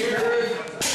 Cheers.